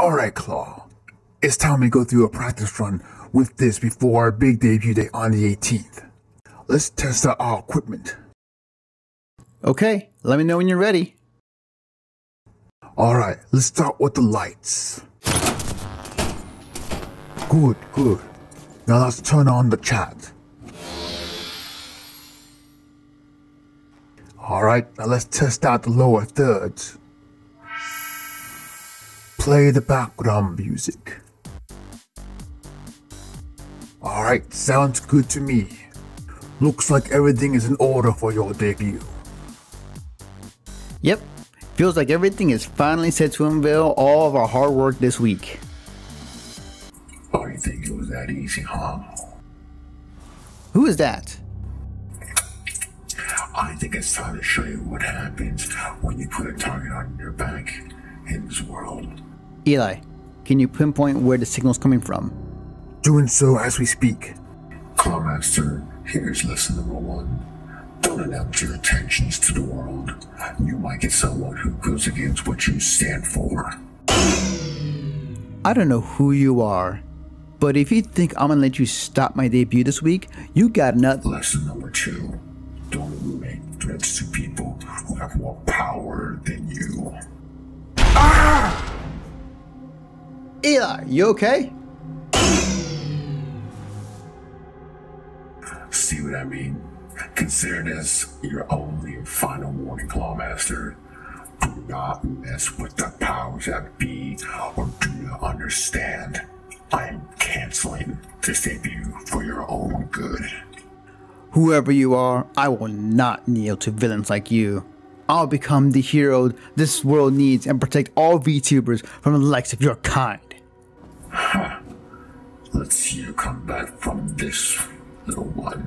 Alright, Claw. It's time we go through a practice run with this before our big debut day on the 18th. Let's test out our equipment. Okay, let me know when you're ready. Alright, let's start with the lights. Good, good. Now let's turn on the chat. Alright, now let's test out the lower thirds. Play the background music. Alright, sounds good to me. Looks like everything is in order for your debut. Yep, feels like everything is finally set to unveil all of our hard work this week. Oh, you think it was that easy, huh? Who is that? I think it's time to show you what happens when you put a target on your back in this world. Eli, can you pinpoint where the signal's coming from? Doing so as we speak. Clawmaster, here's lesson number one. Don't announce your intentions to the world. You might get someone who goes against what you stand for. I don't know who you are, but if you think I'm gonna let you stop my debut this week, you got nothing. Lesson number two. Don't make threats to people who have more power than you. Eli, you okay? See what I mean? Consider this your only and final warning, Clawmaster. Do not mess with the powers that be, or do not understand. I am canceling this debut for your own good. Whoever you are, I will not kneel to villains like you. I'll become the hero this world needs and protect all VTubers from the likes of your kind. Let's see you come back from this, little one.